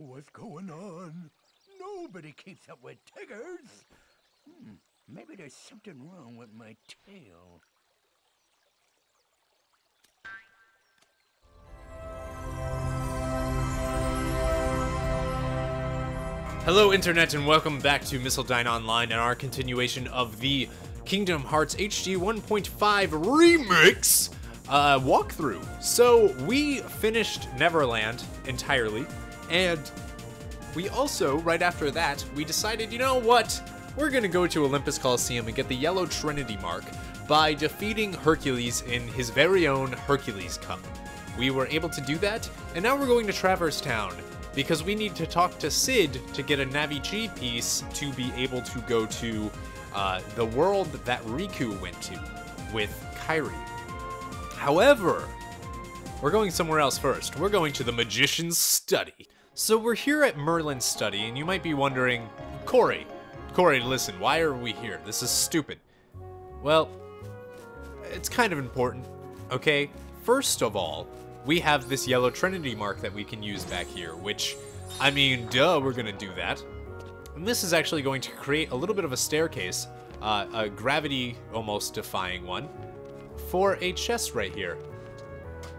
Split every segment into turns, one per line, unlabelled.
what's going on. Nobody keeps up with Tiggers. Hmm, maybe there's something wrong with my tail.
Hello, Internet, and welcome back to Missildine Online and our continuation of the Kingdom Hearts HD 1.5 Remix uh, walkthrough. So, we finished Neverland entirely, and we also, right after that, we decided, you know what? We're gonna go to Olympus Coliseum and get the Yellow Trinity mark by defeating Hercules in his very own Hercules Cup. We were able to do that, and now we're going to Traverse Town because we need to talk to Cid to get a Navi G piece to be able to go to uh, the world that Riku went to with Kairi. However, we're going somewhere else first. We're going to the Magician's Study. So we're here at Merlin's study, and you might be wondering, Cory, Cory, listen, why are we here? This is stupid. Well, it's kind of important, okay? First of all, we have this yellow trinity mark that we can use back here, which, I mean, duh, we're gonna do that. And this is actually going to create a little bit of a staircase, uh, a gravity almost defying one, for a chest right here.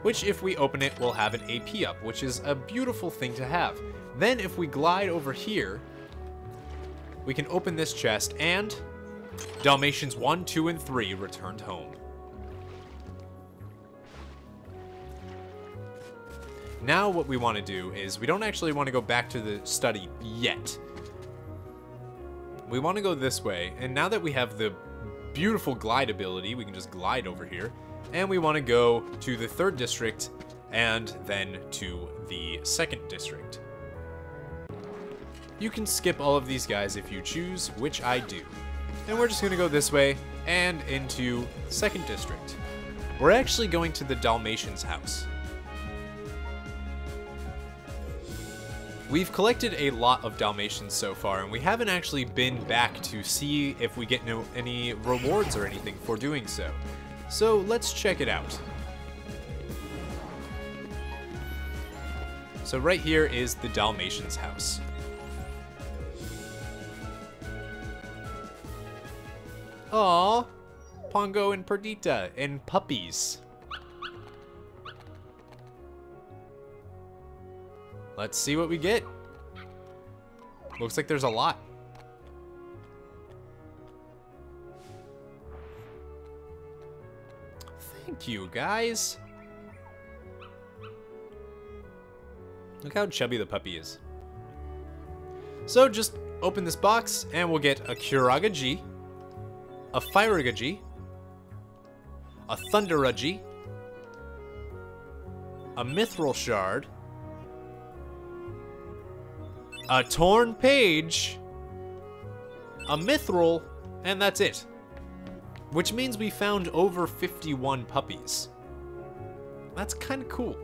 Which, if we open it, will have an AP up, which is a beautiful thing to have. Then, if we glide over here, we can open this chest, and Dalmatians 1, 2, and 3 returned home. Now what we want to do is we don't actually want to go back to the study yet. We want to go this way, and now that we have the beautiful glide ability, we can just glide over here, and we want to go to the third district and then to the second district. You can skip all of these guys if you choose, which I do. And we're just going to go this way and into second district. We're actually going to the Dalmatians house. We've collected a lot of Dalmatians so far, and we haven't actually been back to see if we get no, any rewards or anything for doing so. So let's check it out. So right here is the Dalmatians house. Aww, Pongo and Perdita and puppies. Let's see what we get. Looks like there's a lot. Thank you, guys. Look how chubby the puppy is. So just open this box and we'll get a Curaga G, a Firaga G, a Thundaga G, a Mithril Shard, a torn page, a mithril, and that's it. Which means we found over 51 puppies. That's kind of cool.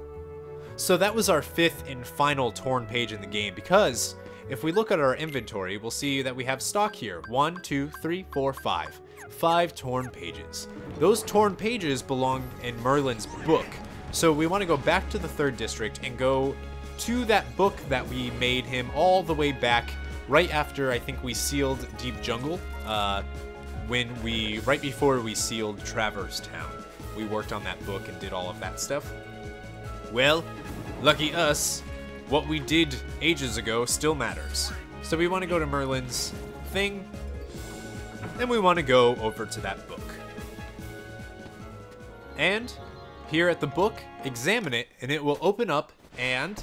So that was our fifth and final torn page in the game because if we look at our inventory, we'll see that we have stock here. One, two, three, four, five. Five torn pages. Those torn pages belong in Merlin's book. So we want to go back to the third district and go to that book that we made him all the way back right after I think we sealed Deep Jungle. Uh, when we, right before we sealed Traverse Town. We worked on that book and did all of that stuff. Well, lucky us, what we did ages ago still matters. So we want to go to Merlin's thing, and we want to go over to that book. And here at the book, examine it, and it will open up and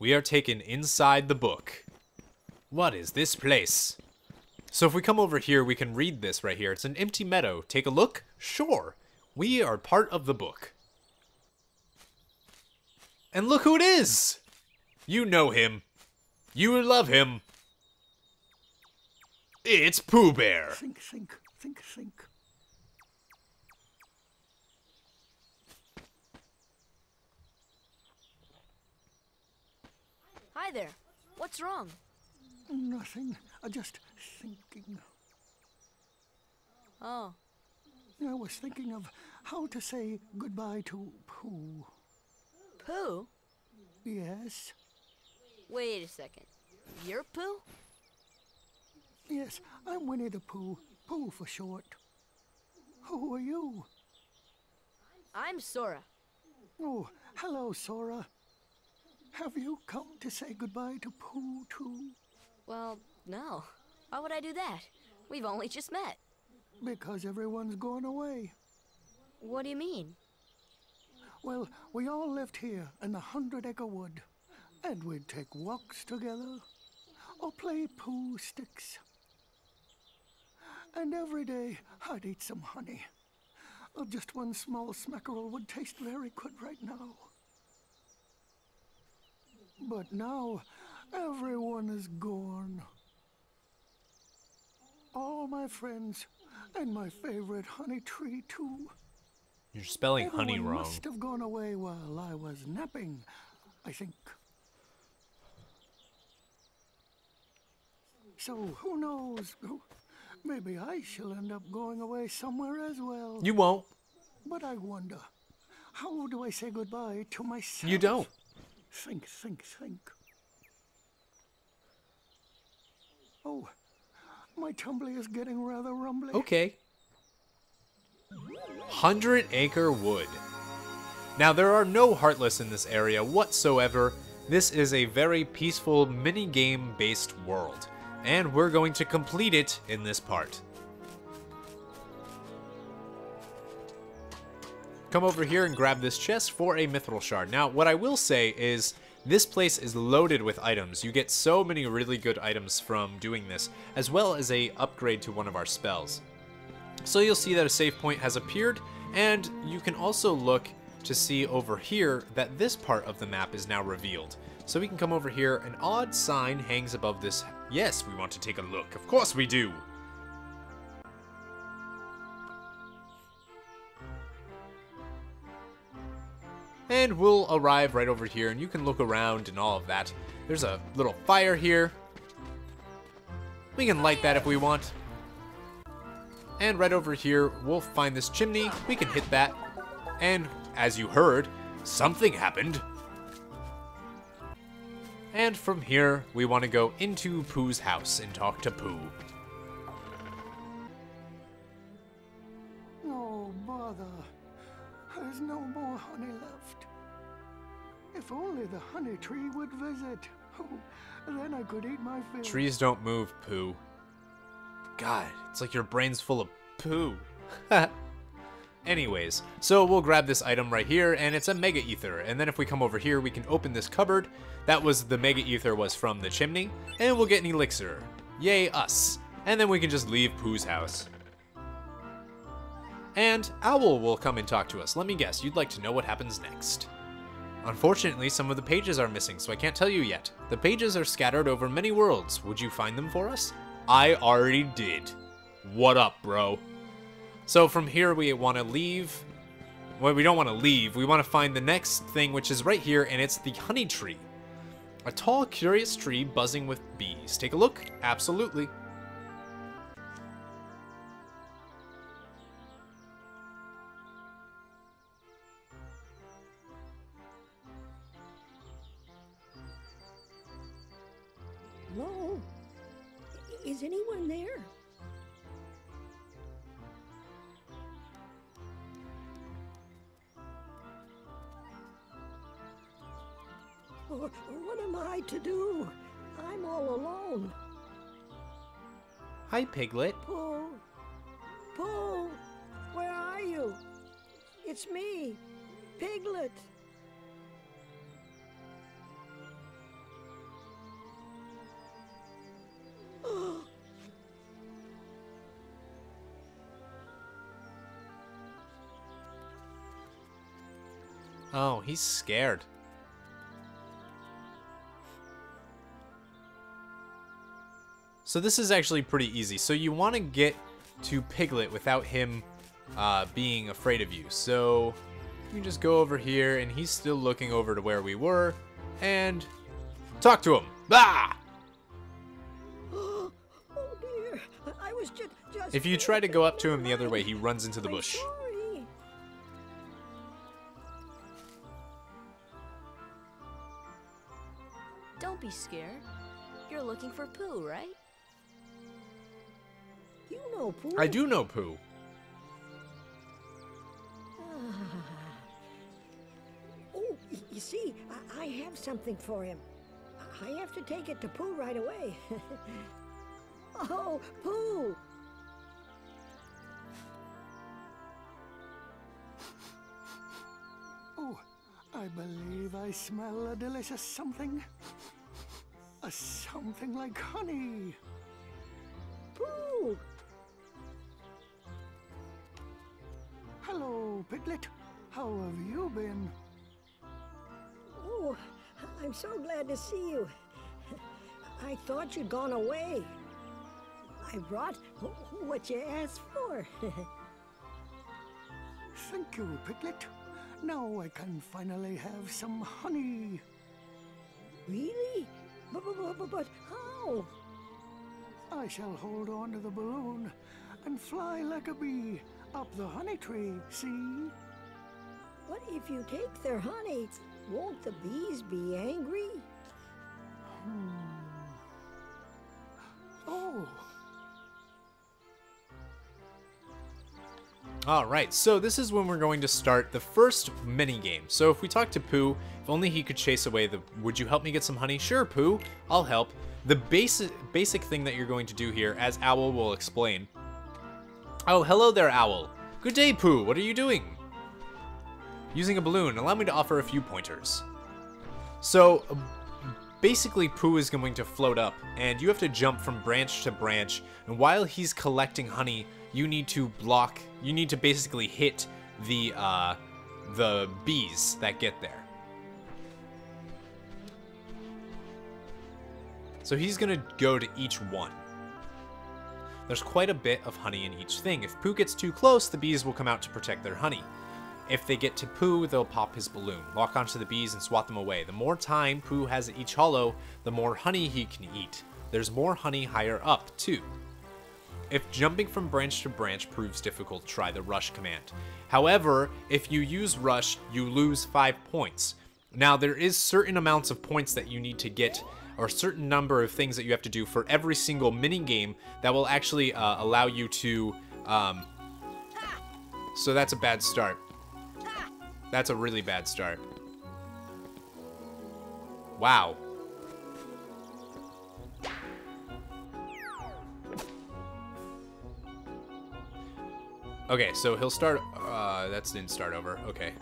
we are taken inside the book. What is this place? So if we come over here, we can read this right here. It's an empty meadow. Take a look? Sure. We are part of the book. And look who it is! You know him. You love him. It's Pooh Bear.
Think, think, think, think.
Hi there. What's wrong?
Nothing. I just thinking.
Oh,
I was thinking of how to say goodbye to Pooh.
Pooh?
Yes,
Wait a second. You're Pooh?
yes, I'm Winnie the Pooh. Pooh for short. Who are you?
I'm Sora.
Oh, hello, Sora. Have you come to say goodbye to Pooh, too?
Well, no. Why would I do that? We've only just met.
Because everyone's gone away.
What do you mean?
Well, we all lived here in the Hundred Acre Wood, and we'd take walks together, or play Poohsticks. And every day I'd eat some honey. Just one small smackerel would taste very good right now. But now everyone is gone. All my friends, and my favorite honey tree, too.
You're spelling honey
Everyone
wrong.
must have gone away while I was napping, I think. So who knows? Maybe I shall end up going away somewhere as well.
You won't.
But I wonder, how do I say goodbye to myself?
You don't.
Think, think, think. Oh, my tumbly is getting rather rumbly.
Okay. Hundred Acre Wood. Now, there are no Heartless in this area whatsoever. This is a very peaceful mini-game based world, and we're going to complete it in this part. Come over here and grab this chest for a Mithril Shard. Now, what I will say is, this place is loaded with items. You get so many really good items from doing this, as well as a upgrade to one of our spells. So you'll see that a save point has appeared, and you can also look to see over here that this part of the map is now revealed. So we can come over here, an odd sign hangs above this. Yes, we want to take a look. Of course we do. And we'll arrive right over here, and you can look around and all of that. There's a little fire here. We can light that if we want. And right over here, we'll find this chimney. We can hit that. And as you heard, something happened. And from here, we want to go into Pooh's house and talk to Pooh.
Only the honey tree would visit. Oh, then I could eat my fill.
Trees don't move, Pooh. God, it's like your brain's full of poo. Anyways, so we'll grab this item right here, and it's a Mega Ether. And then if we come over here, we can open this cupboard. That was the Mega Ether was from the chimney, and we'll get an elixir. Yay, us. And then we can just leave Pooh's house. And Owl will come and talk to us. Let me guess, you'd like to know what happens next. Unfortunately, some of the pages are missing, so I can't tell you yet. The pages are scattered over many worlds. Would you find them for us? I already did. What up, bro? So from here, we want to leave. Well, we don't want to leave. We want to find the next thing, which is right here, and it's the honey tree. A tall, curious tree buzzing with bees. Take a look. Absolutely.
Wh- What am I to do? I'm all alone.
Hi, Piglet.
Pooh, Pooh, where are you? It's me, Piglet.
Oh, he's scared. So this is actually pretty easy. So you want to get to Piglet without him uh, being afraid of you. So you can just go over here, and he's still looking over to where we were, and talk to him. Ah!
Oh was just, just
If you try to go up to him the other way, he runs into the
I'm
bush.
sorry.
Don't be scared. You're looking for Pooh, right?
You know, Pooh.
I do know Pooh.
Oh, you see, I, I have something for him. I have to take it to Pooh right away. oh, Pooh!
Oh, I believe I smell a delicious something. A something like honey.
Pooh!
Hello, Piglet. How have you been?
Oh, I'm so glad to see you. I thought you'd gone away. I brought what you asked for.
Thank you, Piglet. Now I can finally have some honey.
really? But, but, but, but how?
I shall hold on to the balloon and fly like a bee up the honey tree, see?
But if you take their honey, won't the bees be angry? Hmm.
Oh,
Alright, so this is when we're going to start the first mini game. So if we talk to Pooh, if only he could chase away the would you help me get some honey? Sure, Pooh, I'll help. The basic basic thing that you're going to do here, as Owl will explain. Oh, hello there, Owl. Good day, Pooh. What are you doing? Using a balloon, allow me to offer a few pointers. So, basically, Pooh is going to float up, and you have to jump from branch to branch. And while he's collecting honey, you need to block. You need to basically hit the uh, the bees that get there. So he's gonna go to each one. There's quite a bit of honey in each thing. If Pooh gets too close, the bees will come out to protect their honey. If they get to Pooh, they'll pop his balloon, lock onto the bees, and swat them away. The more time Pooh has at each hollow, the more honey he can eat. There's more honey higher up, too. If jumping from branch to branch proves difficult, try the rush command. However, if you use rush, you lose 5 points. Now, there is certain amounts of points that you need to get, or a certain number of things that you have to do for every single mini game that will actually uh, allow you to. Um, so that's a bad start. That's a really bad start. Wow. Okay, so he'll start. Uh, that didn't start over. Okay.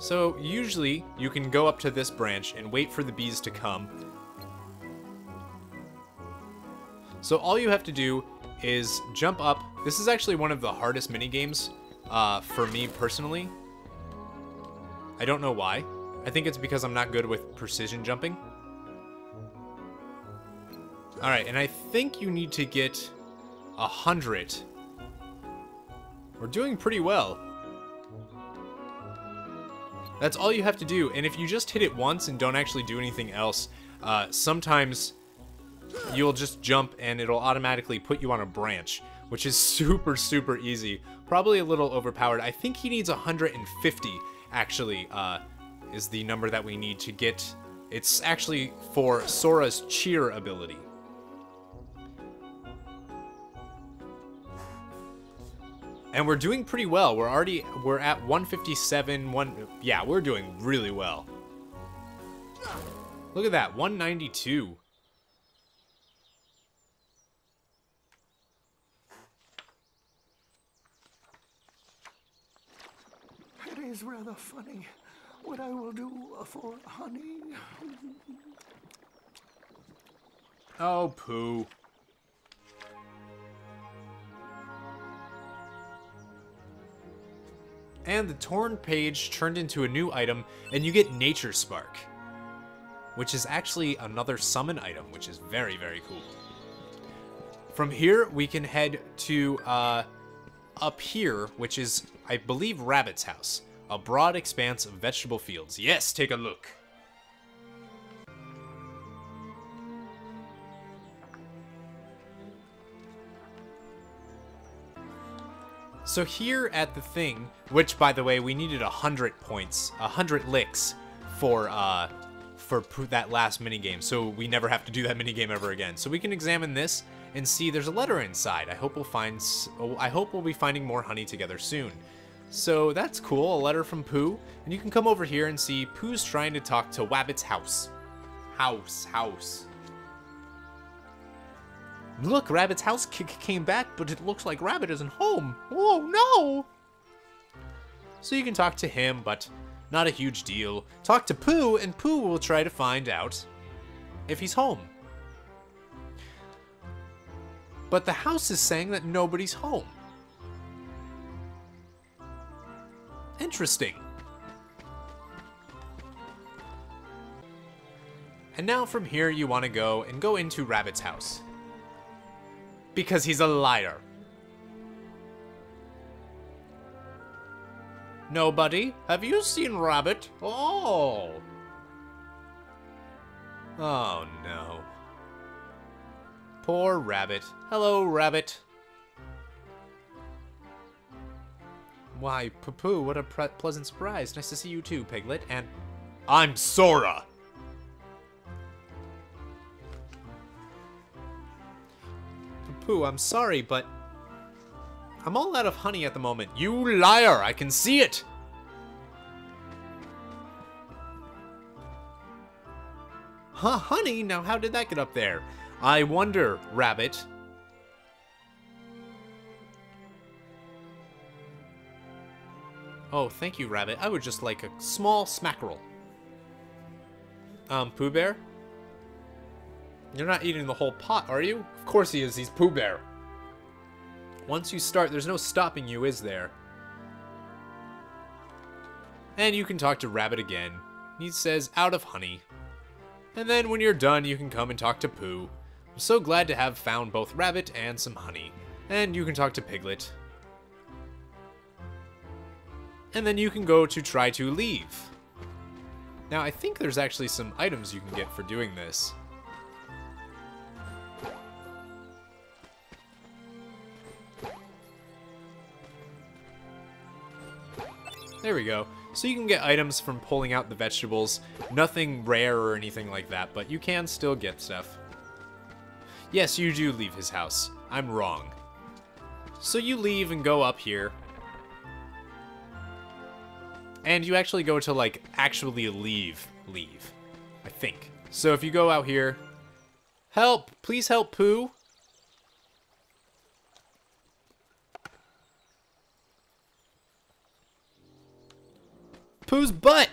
So usually you can go up to this branch and wait for the bees to come. So all you have to do is jump up. This is actually one of the hardest mini games uh, for me personally. I don't know why. I think it's because I'm not good with precision jumping. Alright, and I think you need to get a hundred. We're doing pretty well. That's all you have to do, and if you just hit it once and don't actually do anything else, uh, sometimes you'll just jump and it'll automatically put you on a branch, which is super, super easy. Probably a little overpowered. I think he needs 150, actually, uh, is the number that we need to get. It's actually for Sora's cheer ability. And we're doing pretty well. We're already we're at 157, one yeah, we're doing really well. Look at that, 192.
it is rather funny what I will do for honey.
Oh, poo. And the torn page turned into a new item, and you get Nature Spark, which is actually another summon item, which is very, very cool. From here, we can head to uh, up here, which is, I believe, Rabbit's house. A broad expanse of vegetable fields. Yes, take a look. So here at the thing, which by the way, we needed a hundred points, a hundred licks for uh for that last minigame, so we never have to do that minigame ever again. So we can examine this and see there's a letter inside. I hope we'll find I hope we'll be finding more honey together soon. So that's cool, a letter from Pooh. And you can come over here and see Pooh's trying to talk to Wabbit's house. House, house. Look, Rabbit's house kick came back, but it looks like Rabbit isn't home. Oh no! So you can talk to him, but not a huge deal. Talk to Pooh, and Pooh will try to find out if he's home. But the house is saying that nobody's home. Interesting. And now from here you want to go and go into Rabbit's house. Because he's a liar. Nobody? Have you seen Rabbit? Oh. Oh no. Poor Rabbit. Hello, Rabbit. Why, Poo-Poo, what a pleasant surprise. Nice to see you too, Piglet. And I'm Sora. Pooh, I'm sorry, but I'm all out of honey at the moment. You liar! I can see it! Huh, honey? Now how did that get up there? I wonder, Rabbit. Oh, thank you, Rabbit. I would just like a small smackerel. Um, Pooh Bear? You're not eating the whole pot, are you? Of course he is, he's Pooh Bear. Once you start, there's no stopping you, is there? And you can talk to Rabbit again. He says, out of honey. And then when you're done, you can come and talk to Pooh. I'm so glad to have found both Rabbit and some honey. And you can talk to Piglet. And then you can go to try to leave. Now, I think there's actually some items you can get for doing this. There we go. So you can get items from pulling out the vegetables. Nothing rare or anything like that, but you can still get stuff. Yes, you do leave his house. I'm wrong. So you leave and go up here. And you actually go to, like, actually leave. Leave. I think. So if you go out here... Help! Please help, Pooh! Pooh's butt!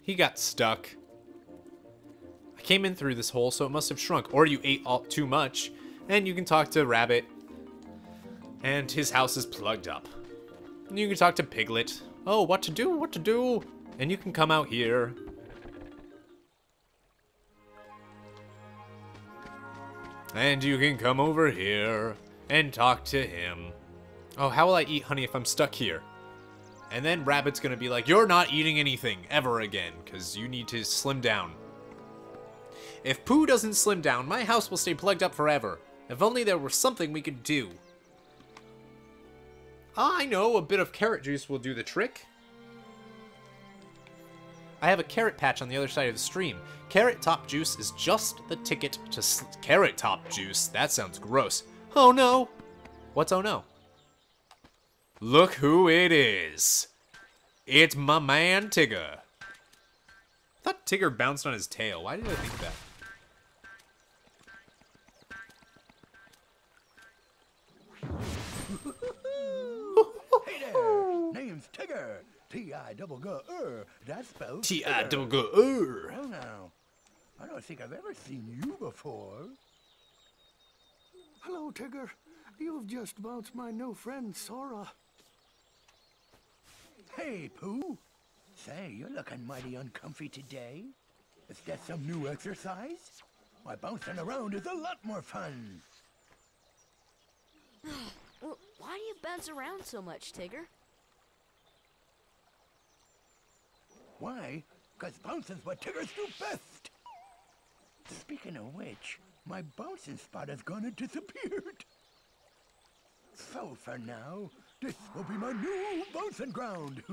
He got stuck. I came in through this hole, so it must have shrunk. Or you ate all too much. And you can talk to Rabbit. And his house is plugged up. And you can talk to Piglet. Oh, what to do, what to do. And you can come out here. And you can come over here and talk to him. Oh, how will I eat honey if I'm stuck here? And then Rabbit's gonna be like, You're not eating anything ever again, because you need to slim down. If Pooh doesn't slim down, my house will stay plugged up forever. If only there were something we could do. I know, a bit of carrot juice will do the trick. I have a carrot patch on the other side of the stream. Carrot top juice is just the ticket to carrot top juice. That sounds gross. Oh no. What's oh no? Look who it is. It's my man Tigger. I thought Tigger bounced on his tail. Why did I think that?
Hey there, name's Tigger. T-I double G er. That spells
T I
Tigger.
double go. "Urgh."
Well now, I don't think I've ever seen you before.
Hello, Tigger. You've just bounced my new friend, Sora.
Hey, Pooh. Say, you're looking mighty uncomfy today. Is that some new exercise? Why, bouncing around is a lot more fun.
Well, why do you bounce around so much, Tigger?
Why? Because bouncing's what Tiggers do best. Speaking of which, my bouncing spot has gone and disappeared. So for now, this will be my new bouncing ground.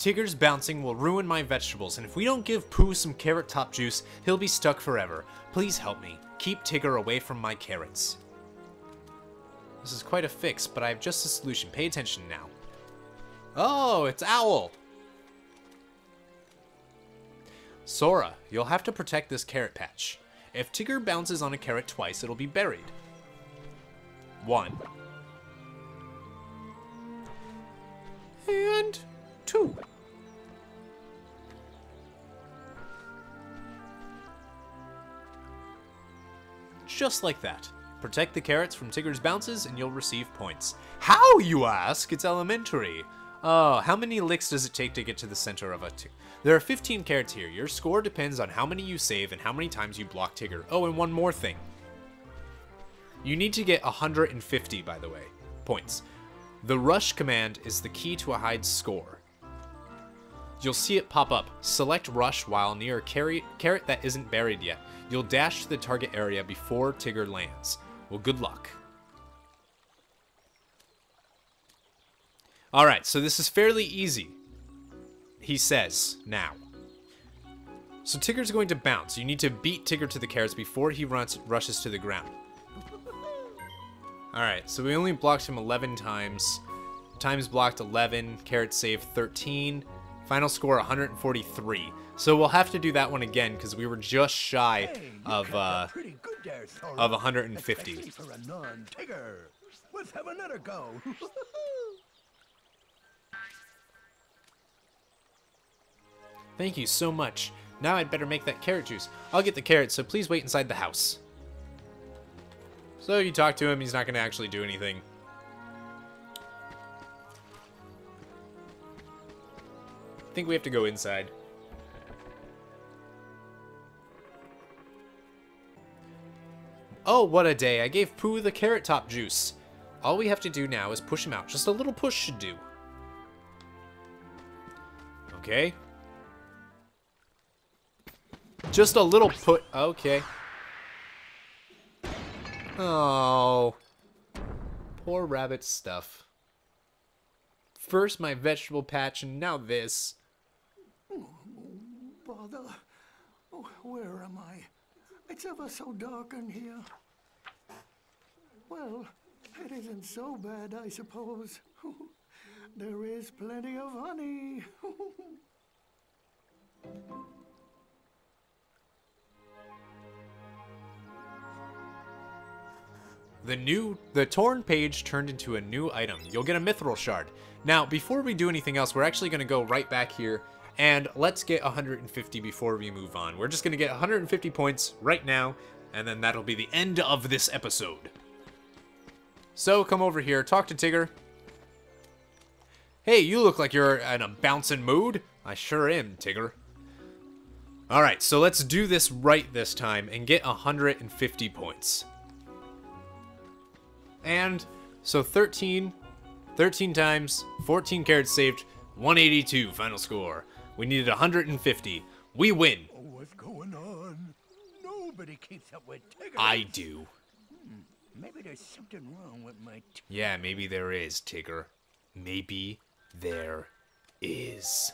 Tigger's bouncing will ruin my vegetables, and if we don't give Pooh some carrot top juice, he'll be stuck forever. Please help me. Keep Tigger away from my carrots. This is quite a fix, but I have just a solution. Pay attention now. Oh, it's Owl! Sora, you'll have to protect this carrot patch. If Tigger bounces on a carrot twice, it'll be buried. One. And two. Just like that. Protect the carrots from Tigger's bounces and you'll receive points. How, you ask? It's elementary. Oh, how many licks does it take to get to the center of a tick? There are 15 carrots here. Your score depends on how many you save and how many times you block Tigger. Oh, and one more thing. You need to get 150, by the way, points. The rush command is the key to a hide score. You'll see it pop up. Select rush while near a carrot, carrot that isn't buried yet. You'll dash to the target area before Tigger lands. Well, good luck. Alright, so this is fairly easy. He says, now. So Tigger's going to bounce. You need to beat Tigger to the carrots before he runs, rushes to the ground. Alright, so we only blocked him 11 times. Times blocked 11, carrot saved 13. Final score 143. So we'll have to do that one again because we were just shy
Hey,
of uh,
there,
of 150.
For a non-Tigger. Let's have another go.
Thank you so much. Now I'd better make that carrot juice. I'll get the carrots, so please wait inside the house. So you talk to him, he's not going to actually do anything. I think we have to go inside. Oh, what a day. I gave Pooh the carrot top juice. All we have to do now is push him out. Just a little push should do. Okay. Just a little put. Okay. Oh. Poor rabbit stuff. First my vegetable patch and now this.
Bother. Oh, where am I? It's ever so dark in here. Well, it isn't so bad, I suppose. there is plenty of honey.
The new, the torn page turned into a new item. You'll get a mithril shard. Now, before we do anything else, we're actually going to go right back here and let's get 150 before we move on. We're just going to get 150 points right now, and then that'll be the end of this episode. So, come over here, talk to Tigger. Hey, you look like you're in a bouncing mood. I sure am, Tigger. Alright, so let's do this right this time and get 150 points. And so 13, 13 times, 14 carrots saved, 182 final score. We needed 150. We win.
oh, what's going on? Nobody keeps up with Tigger.
I do.
Hmm, maybe there's something wrong with my t-
Yeah, maybe there is, Tigger. Maybe there is.